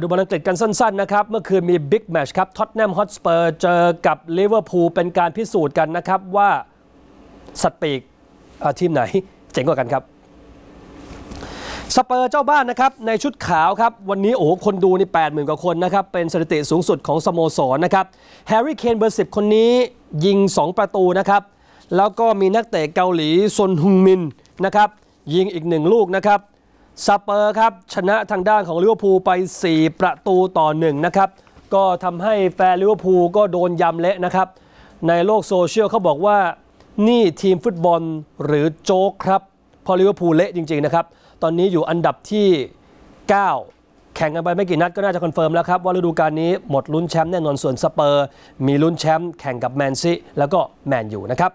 ดูบอลอังกฤษกันสั้นๆนะครับ เมื่อคืนมีบิ๊กแมตช์ครับท็อตแนมฮอตสเปอร์เจอกับลิเวอร์พูลเป็นการพิสูจน์กันนะครับว่าสัตว์ปีกทีมไหนเจ๋งกว่ากันครับ สเปอร์เจ้าบ้านนะครับ ในชุดขาวครับ วันนี้โอ้คนดูนี่ 8 0,000 กว่าคนนะครับ เป็นสถิติสูงสุดของสโมสรนะครับแฮร์รี่เคนเบอร์ 10 คนนี้ยิง 2 ประตูนะครับ แล้วก็มีนักเตะเกาหลีซนฮุงมินนะครับยิงอีกหนึ่งลูกนะครับ สเปอร์ครับ ชนะทางด้านของลิเวอร์พูลไป 4 ประตูต่อ 1 นะครับ ก็ทำให้แฟนลิเวอร์พูลก็โดนยำเละนะครับ ในโลกโซเชียลเขาบอกว่า นี่ทีมฟุตบอลหรือโจ๊กครับ พอลิเวอร์พูลเละจริง ๆ นะครับ ตอนนี้อยู่อันดับที่ 9 แข่งกันไปไม่กี่นัดก็น่าจะ confirm แล้วครับ ว่าฤดูกาลนี้หมดลุ้นแชมป์แน่นอนส่วนสเปอร์ มีลุ้นแชมป์แข่งกับแมนซีแล้วก็แมนยูนะครับ